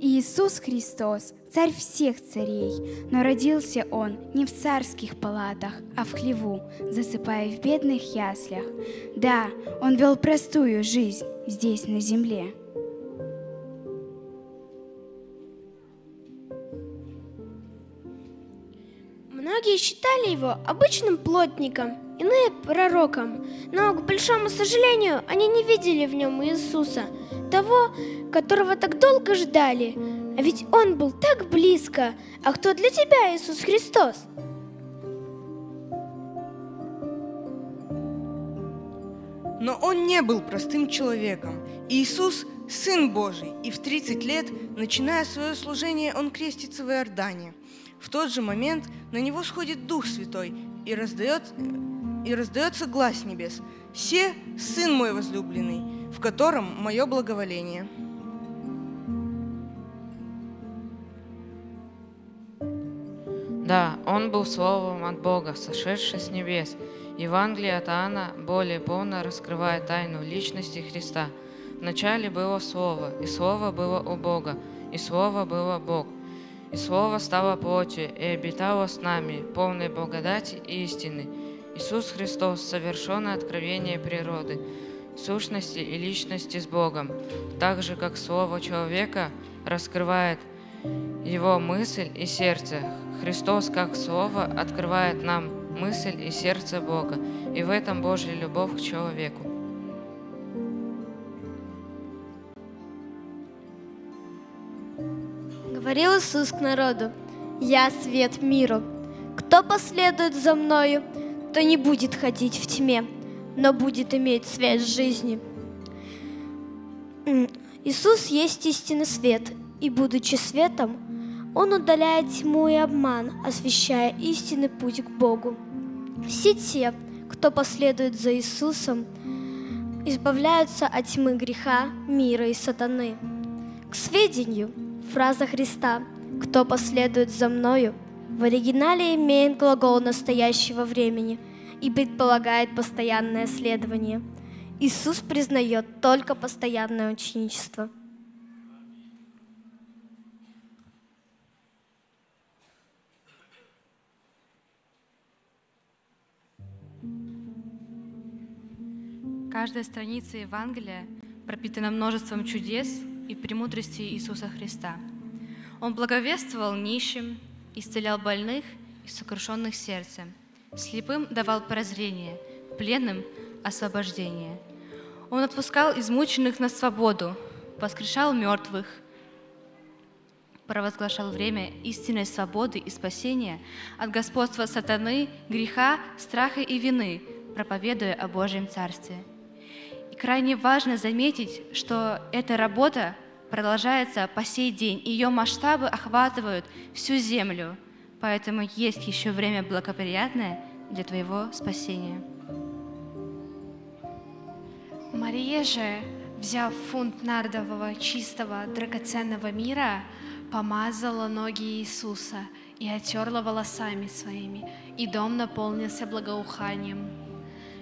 Иисус Христос, царь всех царей, но родился он не в царских палатах, а в хлеву, засыпая в бедных яслях. Да, он вел простую жизнь здесь, на земле. Многие считали его обычным плотником, иные пророком, но, к большому сожалению, они не видели в нем Иисуса, того, которого так долго ждали. А ведь он был так близко. А кто для тебя Иисус Христос? Но он не был простым человеком. Иисус – Сын Божий, и в 30 лет, начиная свое служение, он крестится в Иордане. В тот же момент на него сходит Дух Святой и, раздает, и раздается глаз небес. «Се – Сын мой возлюбленный, в котором мое благоволение». Да, он был Словом от Бога, сошедший с небес. Евангелие от Иоанна более полно раскрывает тайну личности Христа. Вначале было Слово, и Слово было у Бога, и Слово было Бог. И Слово стало плотью и обитало с нами, полной благодати и истины. Иисус Христос – совершенное откровение природы, сущности и личности с Богом, так же, как Слово человека раскрывает его мысль и сердце, Христос, как Слово, открывает нам мысль и сердце Бога, и в этом Божья любовь к человеку. Говорил Иисус к народу, «Я свет миру. Кто последует за Мною, то не будет ходить в тьме, но будет иметь свет жизни». Иисус есть истинный свет, и, будучи светом, он удаляет тьму и обман, освещая истинный путь к Богу. Все те, кто последует за Иисусом, избавляются от тьмы греха, мира и сатаны. К сведению, фраза Христа «Кто последует за Мною» в оригинале имеет глагол настоящего времени и предполагает постоянное следование. Иисус признает только постоянное ученичество – Каждая страница Евангелия пропитана множеством чудес и премудрости Иисуса Христа. Он благовествовал нищим, исцелял больных и сокрушенных сердцем, слепым давал прозрение, пленным – освобождение. Он отпускал измученных на свободу, воскрешал мертвых, провозглашал время истинной свободы и спасения от господства сатаны, греха, страха и вины, проповедуя о Божьем Царстве – крайне важно заметить, что эта работа продолжается по сей день. Ее масштабы охватывают всю землю. Поэтому есть еще время благоприятное для твоего спасения. Мария же, взяв фунт нардового чистого драгоценного мира, помазала ноги Иисуса и отерла волосами своими, и дом наполнился благоуханием.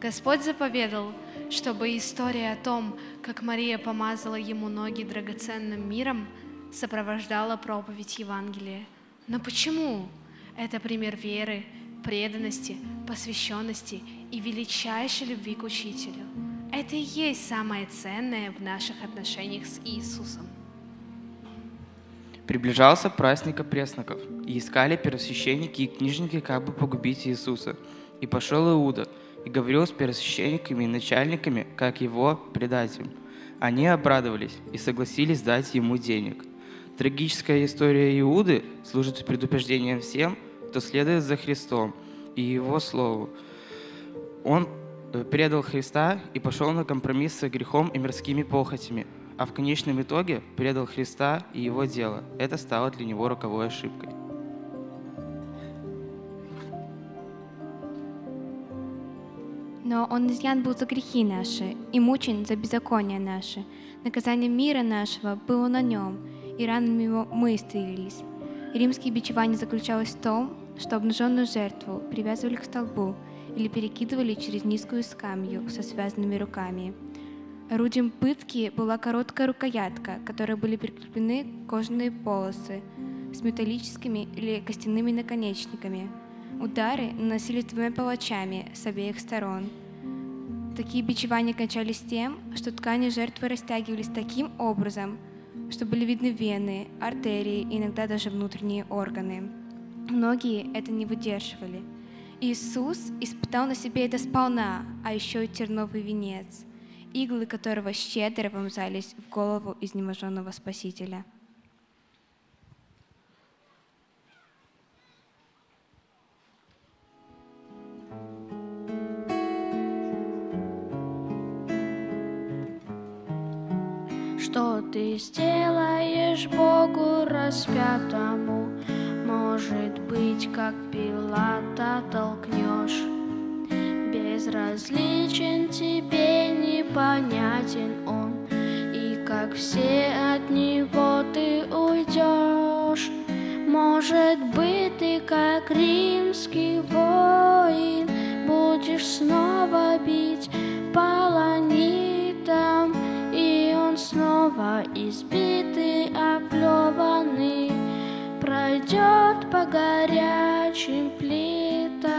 Господь заповедал – чтобы история о том, как Мария помазала ему ноги драгоценным миром, сопровождала проповедь Евангелия. Но почему? Это пример веры, преданности, посвященности и величайшей любви к Учителю. Это и есть самое ценное в наших отношениях с Иисусом. Приближался праздник опресноков, и искали первосвященники и книжники, как бы погубить Иисуса. И пошел Иуда – и говорил с первосвященниками и начальниками, как его предателем. Они обрадовались и согласились дать ему денег. Трагическая история Иуды служит предупреждением всем, кто следует за Христом и Его Слову. Он э, предал Христа и пошел на компромисс с грехом и мирскими похотями, а в конечном итоге предал Христа и Его дело. Это стало для него роковой ошибкой. Но Он изъян был за грехи наши и мучен за беззаконие наши. Наказание мира нашего было на нем, и ранами его мы исцелились. римские бичевание заключалось в том, что обнаженную жертву привязывали к столбу или перекидывали через низкую скамью со связанными руками. Орудием пытки была короткая рукоятка, которой были прикреплены кожаные полосы с металлическими или костяными наконечниками. Удары наносились двумя палачами с обеих сторон. Такие бичевания кончались тем, что ткани жертвы растягивались таким образом, что были видны вены, артерии иногда даже внутренние органы. Многие это не выдерживали. Иисус испытал на себе это сполна, а еще и терновый венец, иглы которого щедро вонзались в голову изнеможенного Спасителя. Что ты сделаешь Богу распятому? Может быть, как Пилата толкнешь? Безразличен тебе, непонятен он, И как все от него ты уйдешь. Может быть, ты, как римский воин, Будешь снова бить полонитом, снова избитый, оплеванный, Пройдет по горячим плитам.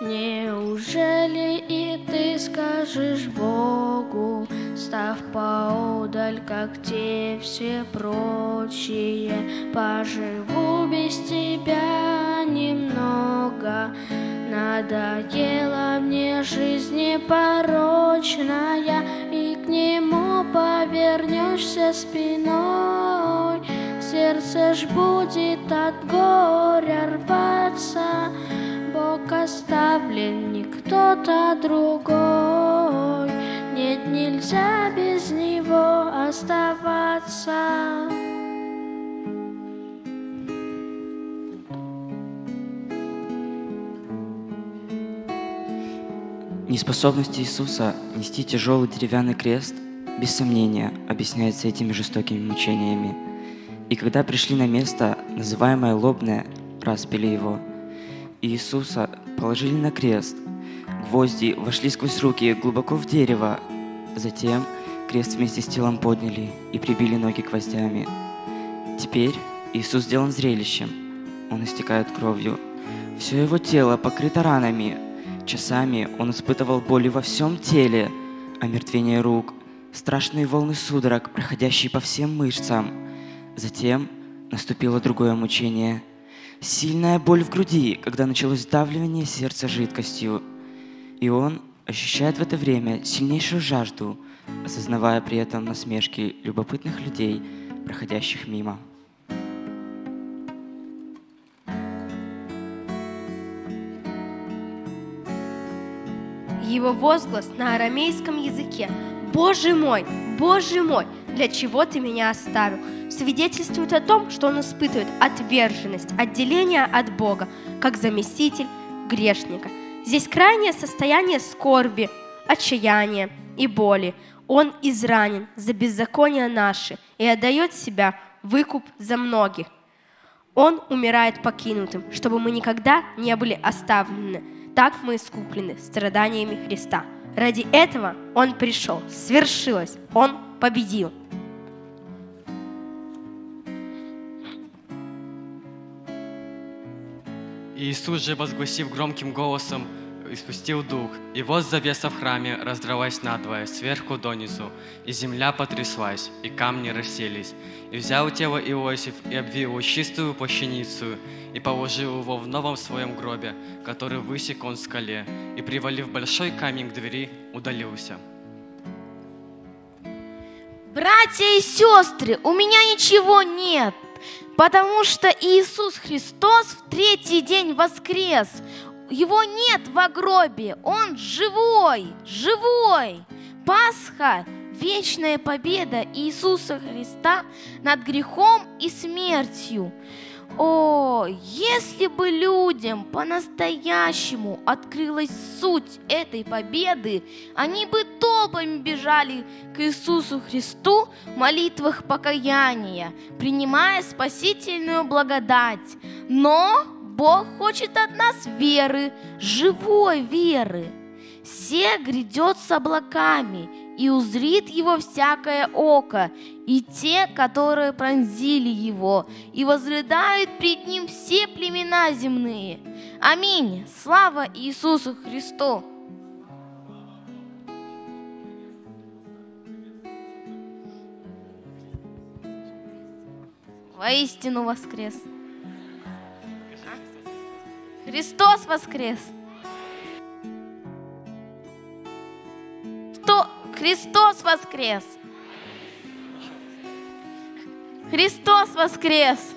Неужели и ты скажешь Богу, Став поодаль, как те все прочие, Поживу без тебя немного, Надоела мне жизнь непорочная, нему повернешься спиной. Сердце ж будет от горя рваться, Бог оставлен не кто-то другой. Неспособность Иисуса нести тяжелый деревянный крест, без сомнения, объясняется этими жестокими мучениями. И когда пришли на место, называемое лобное, распили его. И Иисуса положили на крест. Гвозди вошли сквозь руки глубоко в дерево. Затем крест вместе с телом подняли и прибили ноги гвоздями. Теперь Иисус сделан зрелищем. Он истекает кровью. Все его тело покрыто ранами. Часами он испытывал боли во всем теле, омертвение рук, страшные волны судорог, проходящие по всем мышцам. Затем наступило другое мучение. Сильная боль в груди, когда началось сдавливание сердца жидкостью. И он ощущает в это время сильнейшую жажду, осознавая при этом насмешки любопытных людей, проходящих мимо. Его возглас на арамейском языке «Боже мой, Боже мой, для чего ты меня оставил?» свидетельствует о том, что он испытывает отверженность, отделение от Бога, как заместитель грешника. Здесь крайнее состояние скорби, отчаяния и боли. Он изранен за беззакония наши и отдает себя выкуп за многих. Он умирает покинутым, чтобы мы никогда не были оставлены. Так мы искуплены страданиями Христа. Ради этого Он пришел, свершилось, Он победил. Иисус же, возгласив громким голосом, испустил дух, и вот завеса в храме раздралась надвое, сверху донизу, и земля потряслась, и камни расселись. И взял тело Иосиф и обвил его чистую плащаницу, и положил его в новом своем гробе, который высек он в скале, и, привалив большой камень к двери, удалился. Братья и сестры, у меня ничего нет, потому что Иисус Христос в третий день воскрес. Его нет в гробе, Он живой, живой. Пасха – вечная победа Иисуса Христа над грехом и смертью. О, если бы людям по-настоящему открылась суть этой победы, они бы толпами бежали к Иисусу Христу в молитвах покаяния, принимая спасительную благодать. Но Бог хочет от нас веры, живой веры. все грядет с облаками, и узрит его всякое око, и те, которые пронзили его, и возрыдают пред ним все племена земные. Аминь. Слава Иисусу Христу! Воистину воскрес. Христос воскрес! Хто- Христос воскрес! Христос воскрес!